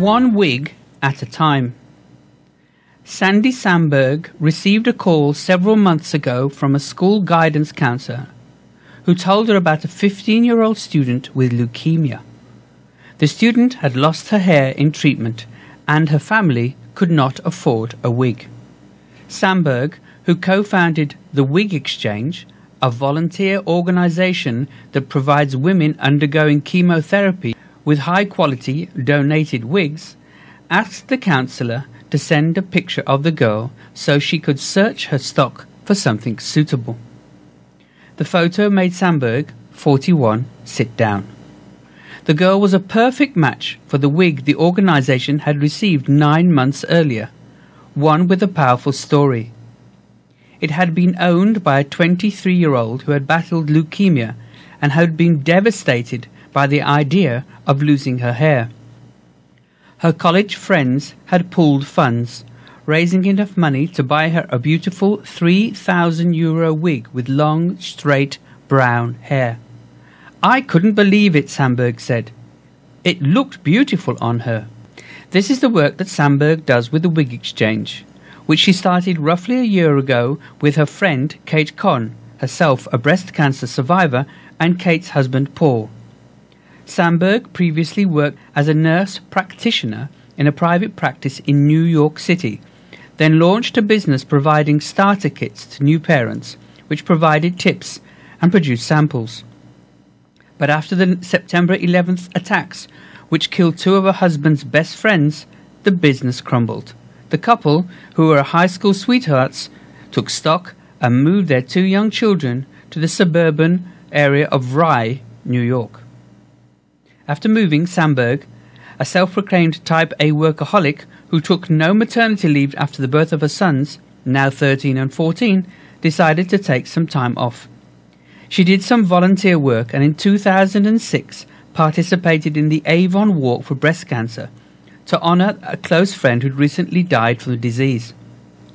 One wig at a time. Sandy Sandberg received a call several months ago from a school guidance counselor who told her about a 15 year old student with leukemia. The student had lost her hair in treatment and her family could not afford a wig. Sandberg, who co founded the Wig Exchange, a volunteer organization that provides women undergoing chemotherapy with high quality donated wigs, asked the counselor to send a picture of the girl so she could search her stock for something suitable. The photo made Sandberg, 41, sit down. The girl was a perfect match for the wig the organization had received nine months earlier, one with a powerful story. It had been owned by a 23 year old who had battled leukemia and had been devastated by the idea of losing her hair. Her college friends had pooled funds, raising enough money to buy her a beautiful 3,000 euro wig with long, straight, brown hair. I couldn't believe it, Sandberg said. It looked beautiful on her. This is the work that Sandberg does with the Wig Exchange, which she started roughly a year ago with her friend Kate Conn, herself a breast cancer survivor, and Kate's husband Paul. Sandberg previously worked as a nurse practitioner in a private practice in New York City, then launched a business providing starter kits to new parents, which provided tips and produced samples. But after the September 11th attacks, which killed two of her husband's best friends, the business crumbled. The couple, who were high school sweethearts, took stock and moved their two young children to the suburban area of Rye, New York. After moving, Sandberg, a self proclaimed type A workaholic who took no maternity leave after the birth of her sons, now 13 and 14, decided to take some time off. She did some volunteer work and in 2006 participated in the Avon Walk for Breast Cancer to honour a close friend who'd recently died from the disease.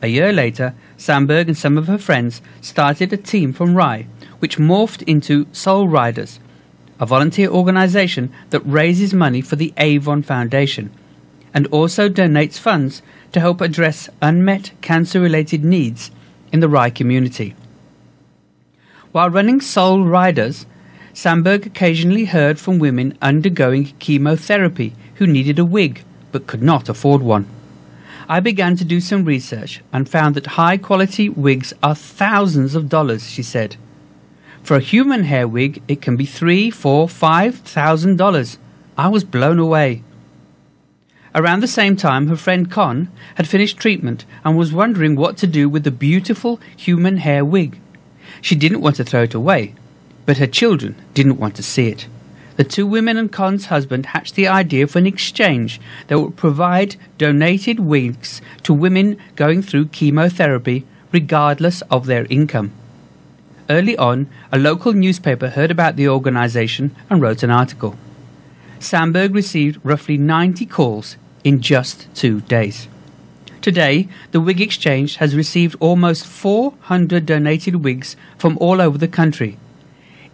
A year later, Sandberg and some of her friends started a team from Rye, which morphed into Soul Ryders, a volunteer organisation that raises money for the Avon Foundation and also donates funds to help address unmet cancer related needs in the Rye community. While running Soul Ryders, Sandberg occasionally heard from women undergoing chemotherapy who needed a wig but could not afford one. I began to do some research and found that high quality wigs are thousands of dollars, she said. For a human hair wig, it can be three, four, five thousand dollars. I was blown away. Around the same time, her friend Conn had finished treatment and was wondering what to do with the beautiful human hair wig. She didn't want to throw it away, but her children didn't want to see it. The two women and Conn's husband hatched the idea for an exchange that would provide donated wigs to women going through chemotherapy regardless of their income. Early on, a local newspaper heard about the organization and wrote an article. Sandberg received roughly 90 calls in just two days. Today, the Wig Exchange has received almost 400 donated wigs from all over the country.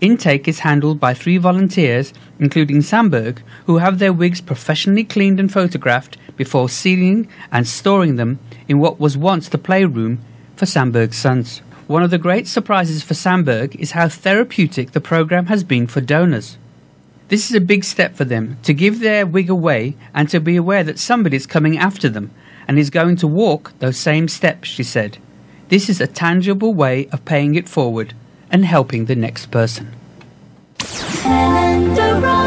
Intake is handled by three volunteers, including Sandberg, who have their wigs professionally cleaned and photographed before sealing and storing them in what was once the playroom for Sandberg's sons. One of the great surprises for Sandberg is how therapeutic the program has been for donors. This is a big step for them to give their wig away and to be aware that somebody is coming after them and is going to walk those same steps, she said. This is a tangible way of paying it forward and helping the next person. Around.